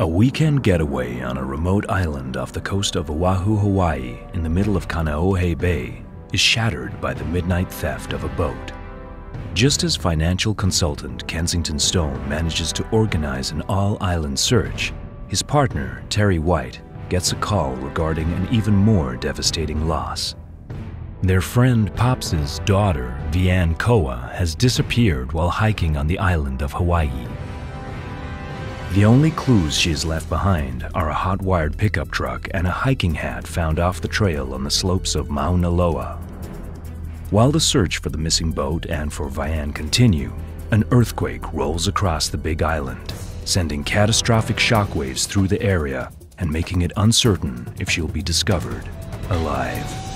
A weekend getaway on a remote island off the coast of Oahu, Hawaii, in the middle of Kaneohe Bay, is shattered by the midnight theft of a boat. Just as financial consultant Kensington Stone manages to organize an all-island search, his partner, Teri White, gets a call regarding an even more devastating loss. Their friend Pops's daughter, Viane Koa, has disappeared while hiking on the island of Hawaii. The only clues she has left behind are a hot-wired pickup truck and a hiking hat found off the trail on the slopes of Mauna Loa. While the search for the missing boat and for Viane continue, an earthquake rolls across the Big Island, sending catastrophic shockwaves through the area and making it uncertain if she'll be discovered alive.